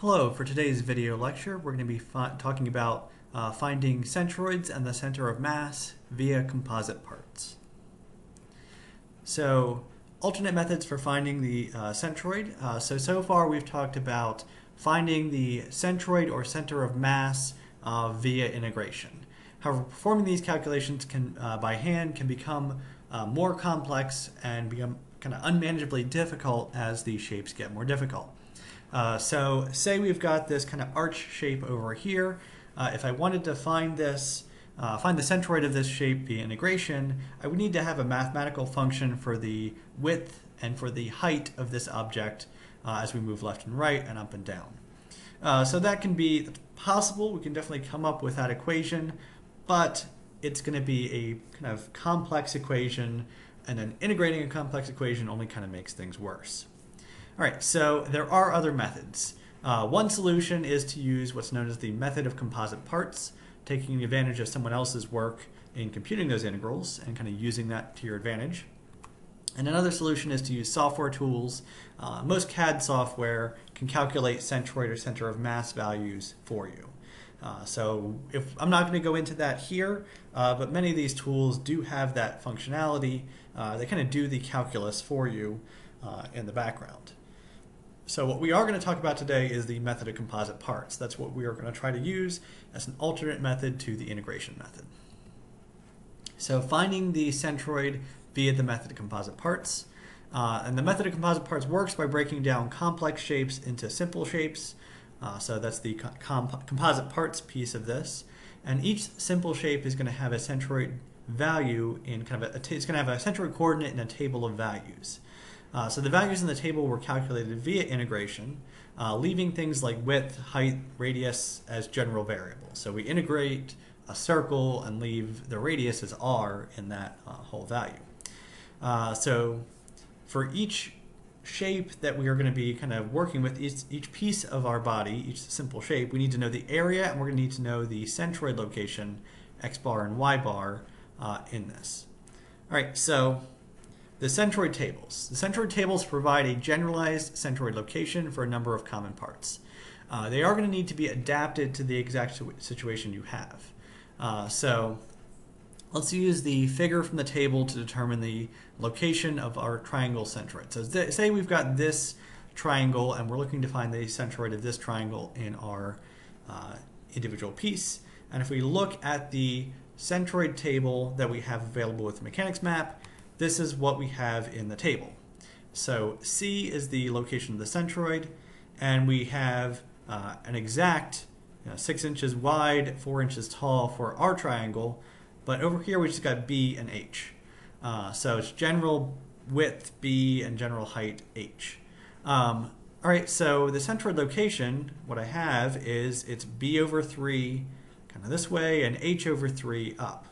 Hello, for today's video lecture, we're going to be talking about uh, finding centroids and the center of mass via composite parts. So, alternate methods for finding the uh, centroid. Uh, so, so far we've talked about finding the centroid or center of mass uh, via integration. However, performing these calculations can, uh, by hand can become uh, more complex and become kind of unmanageably difficult as these shapes get more difficult. Uh, so say we've got this kind of arch shape over here. Uh, if I wanted to find this, uh, find the centroid of this shape via integration, I would need to have a mathematical function for the width and for the height of this object uh, as we move left and right and up and down. Uh, so that can be possible. We can definitely come up with that equation, but it's going to be a kind of complex equation, and then integrating a complex equation only kind of makes things worse. All right, so there are other methods. Uh, one solution is to use what's known as the method of composite parts, taking advantage of someone else's work in computing those integrals and kind of using that to your advantage. And another solution is to use software tools. Uh, most CAD software can calculate centroid or center of mass values for you. Uh, so if I'm not going to go into that here, uh, but many of these tools do have that functionality. Uh, they kind of do the calculus for you uh, in the background. So what we are going to talk about today is the method of composite parts. That's what we are going to try to use as an alternate method to the integration method. So finding the centroid via the method of composite parts. Uh, and the method of composite parts works by breaking down complex shapes into simple shapes. Uh, so that's the comp composite parts piece of this. And each simple shape is going to have a centroid value in kind of a, it's going to have a centroid coordinate in a table of values. Uh, so the values in the table were calculated via integration, uh, leaving things like width, height, radius as general variables. So we integrate a circle and leave the radius as r in that uh, whole value. Uh, so for each shape that we are going to be kind of working with, each, each piece of our body, each simple shape, we need to know the area and we're going to need to know the centroid location, x bar and y bar, uh, in this. All right, so the centroid tables. The centroid tables provide a generalized centroid location for a number of common parts. Uh, they are going to need to be adapted to the exact situation you have. Uh, so let's use the figure from the table to determine the location of our triangle centroid. So say we've got this triangle and we're looking to find the centroid of this triangle in our uh, individual piece. And if we look at the centroid table that we have available with the mechanics map, this is what we have in the table. So C is the location of the centroid, and we have uh, an exact you know, 6 inches wide, 4 inches tall for our triangle, but over here we just got B and H. Uh, so it's general width B and general height H. Um, all right, so the centroid location, what I have is it's B over 3 kind of this way and H over 3 up.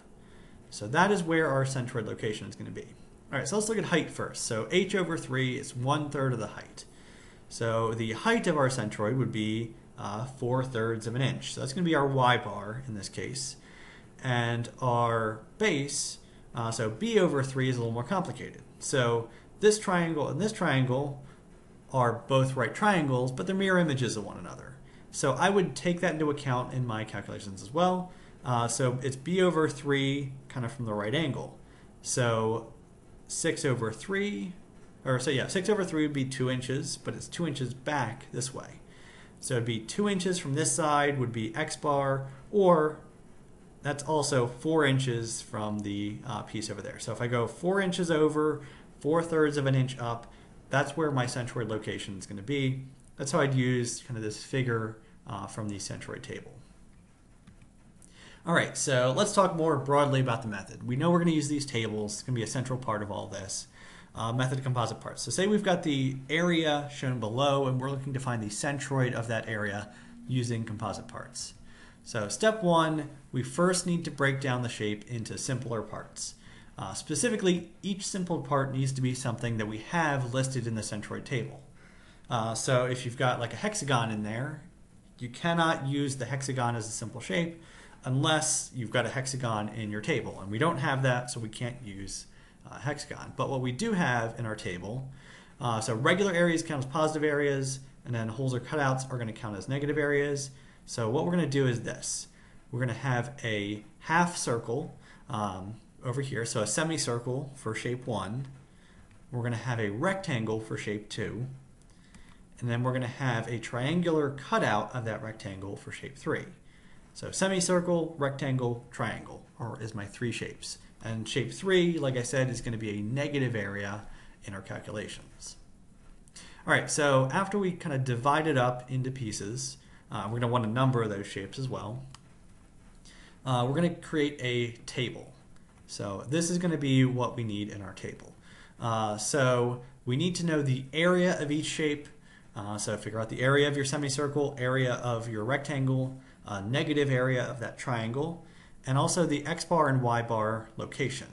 So that is where our centroid location is going to be. All right, so let's look at height first. So h over 3 is one third of the height. So the height of our centroid would be uh, 4 thirds of an inch. So that's going to be our y bar in this case. And our base, uh, so b over 3 is a little more complicated. So this triangle and this triangle are both right triangles, but they're mirror images of one another. So I would take that into account in my calculations as well. Uh, so it's b over 3 kind of from the right angle. So 6 over 3, or so yeah, 6 over 3 would be 2 inches, but it's 2 inches back this way. So it'd be 2 inches from this side would be x bar, or that's also 4 inches from the uh, piece over there. So if I go 4 inches over, 4 thirds of an inch up, that's where my centroid location is going to be. That's how I'd use kind of this figure uh, from the centroid table. All right, so let's talk more broadly about the method. We know we're going to use these tables. It's going to be a central part of all this. Uh, method composite parts. So say we've got the area shown below and we're looking to find the centroid of that area using composite parts. So step one, we first need to break down the shape into simpler parts. Uh, specifically, each simple part needs to be something that we have listed in the centroid table. Uh, so if you've got like a hexagon in there, you cannot use the hexagon as a simple shape unless you've got a hexagon in your table. And we don't have that, so we can't use uh, hexagon. But what we do have in our table, uh, so regular areas count as positive areas, and then holes or cutouts are going to count as negative areas. So what we're going to do is this. We're going to have a half circle um, over here, so a semicircle for shape 1. We're going to have a rectangle for shape 2. And then we're going to have a triangular cutout of that rectangle for shape 3. So semicircle, rectangle, triangle, or is my three shapes. And shape 3, like I said, is going to be a negative area in our calculations. All right, so after we kind of divide it up into pieces, uh, we're going to want to number of those shapes as well. Uh, we're going to create a table. So this is going to be what we need in our table. Uh, so we need to know the area of each shape. Uh, so figure out the area of your semicircle, area of your rectangle, uh, negative area of that triangle, and also the x bar and y bar location.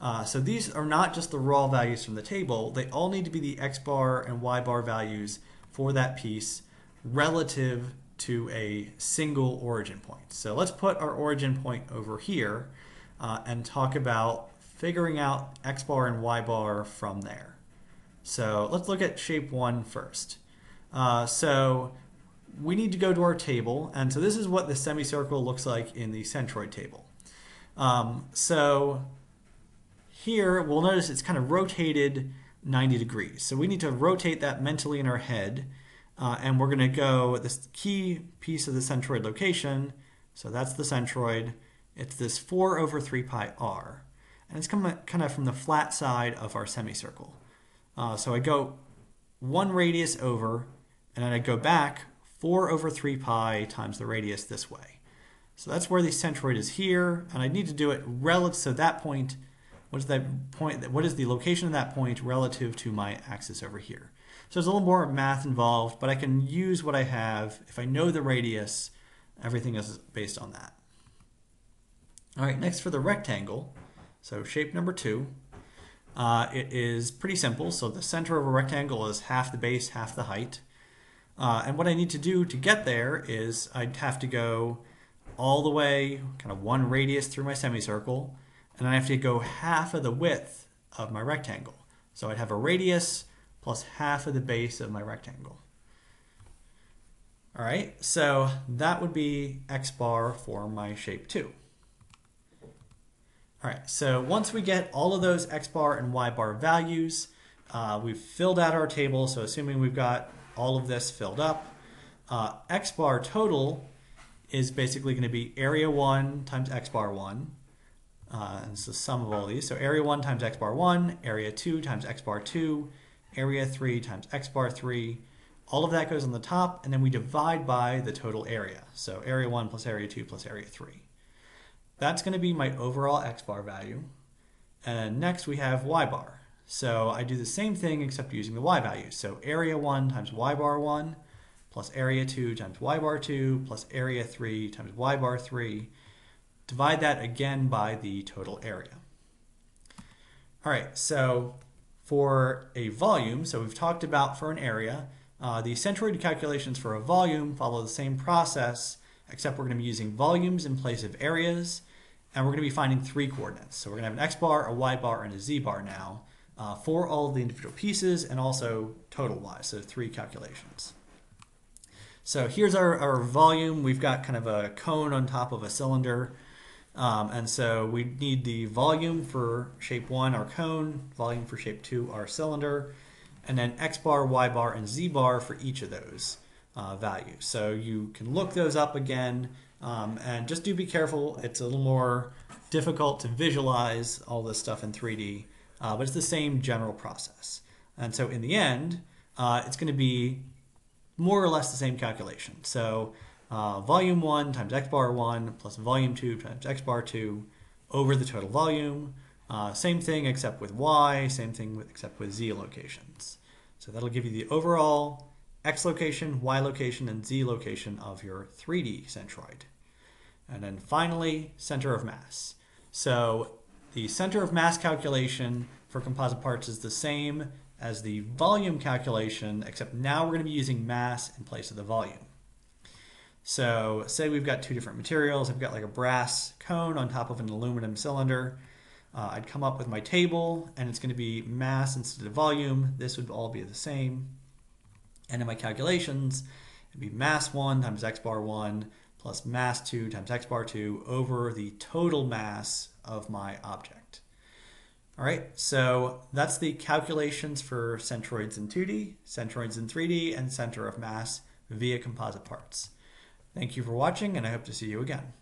Uh, so these are not just the raw values from the table, they all need to be the x bar and y bar values for that piece relative to a single origin point. So let's put our origin point over here uh, and talk about figuring out x bar and y bar from there. So let's look at shape one first. Uh, so we need to go to our table, and so this is what the semicircle looks like in the centroid table. Um, so here, we'll notice it's kind of rotated 90 degrees. So we need to rotate that mentally in our head. Uh, and we're going to go this key piece of the centroid location. So that's the centroid. It's this 4 over 3 pi r. And it's coming kind of from the flat side of our semicircle. Uh, so I go one radius over, and then I go back 4 over 3 pi times the radius this way. So that's where the centroid is here, and I need to do it relative, so that point what is that point? What is the location of that point relative to my axis over here? So there's a little more math involved, but I can use what I have. If I know the radius, everything is based on that. All right, next for the rectangle. So shape number two. Uh, it is pretty simple. So the center of a rectangle is half the base, half the height. Uh, and what I need to do to get there is I'd have to go all the way, kind of one radius through my semicircle, and I have to go half of the width of my rectangle. So I'd have a radius plus half of the base of my rectangle. All right, so that would be x bar for my shape 2. All right, so once we get all of those x bar and y bar values, uh, we've filled out our table, so assuming we've got all of this filled up, uh, x bar total is basically going to be area 1 times x bar 1 uh, it's the sum of all these. So area 1 times x bar 1, area 2 times x bar 2, area 3 times x bar 3. All of that goes on the top, and then we divide by the total area. So area 1 plus area 2 plus area 3. That's going to be my overall x bar value. And next we have y bar. So I do the same thing except using the y values. So area 1 times y bar 1 plus area 2 times y bar 2 plus area 3 times y bar 3 Divide that again by the total area. All right, so for a volume, so we've talked about for an area, uh, the centroid calculations for a volume follow the same process, except we're going to be using volumes in place of areas, and we're going to be finding three coordinates. So we're going to have an x bar, a y bar, and a z bar now uh, for all of the individual pieces and also total-wise, so three calculations. So here's our, our volume. We've got kind of a cone on top of a cylinder. Um, and so we need the volume for shape 1, our cone, volume for shape 2, our cylinder, and then x bar, y bar, and z bar for each of those uh, values. So you can look those up again, um, and just do be careful. It's a little more difficult to visualize all this stuff in 3D, uh, but it's the same general process. And so in the end, uh, it's going to be more or less the same calculation. So uh, volume 1 times x bar 1 plus volume 2 times x bar 2 over the total volume. Uh, same thing except with y, same thing with, except with z locations. So that'll give you the overall x location, y location, and z location of your 3D centroid. And then finally, center of mass. So the center of mass calculation for composite parts is the same as the volume calculation, except now we're going to be using mass in place of the volume. So say we've got two different materials. I've got like a brass cone on top of an aluminum cylinder. Uh, I'd come up with my table and it's going to be mass instead of volume. This would all be the same. And in my calculations, it'd be mass 1 times x bar 1 plus mass 2 times x bar 2 over the total mass of my object. All right, so that's the calculations for centroids in 2D, centroids in 3D, and center of mass via composite parts. Thank you for watching, and I hope to see you again.